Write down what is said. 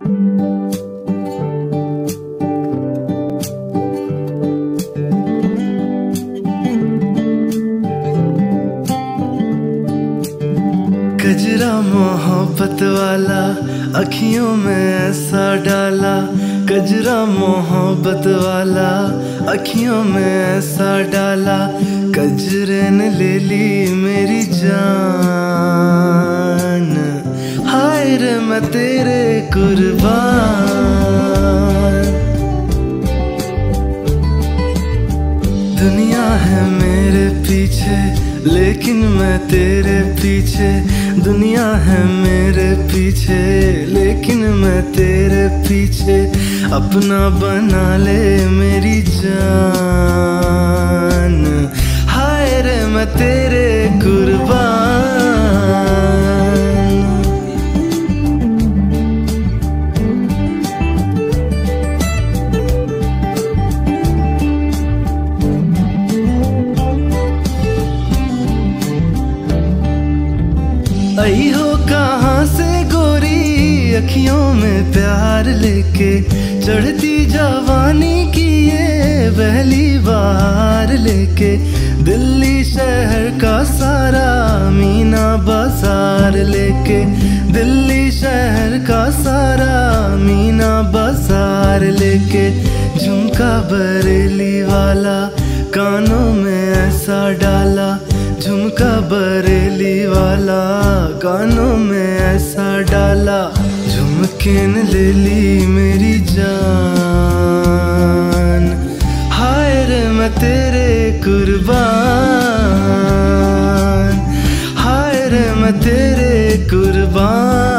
कजरा मोहब्बत वाला अखियों में ऐसा डाला। कजरा मोहब्बत वाला अखियों में ऐसा डाला। कजरे ने ले ली मेरी जान। हाय रे मैं तेरे कुर्बान। दुनिया है मेरे पीछे, लेकिन मैं तेरे पीछे। दुनिया है मेरे पीछे, लेकिन मैं तेरे पीछे। अपना बना ले मेरी जान। हाय रे, मैं तेरे कुर्बान। आई हो कहाँ से गोरी अखियों में प्यार लेके? चढ़ती जवानी की ये पहली बार लेके। दिल्ली शहर का सारा मीना बाज़ार लेके। दिल्ली शहर का सारा मीना बाज़ार लेके। झुमका बरेली वाला कानों में ऐसा डाला। झुमका बरेली वाला गानों में ऐसा डाला झुमके ले ली मेरी जान। हाय रे, मैं तेरे कुर्बान। हाय रे, मैं तेरे कुर्बान।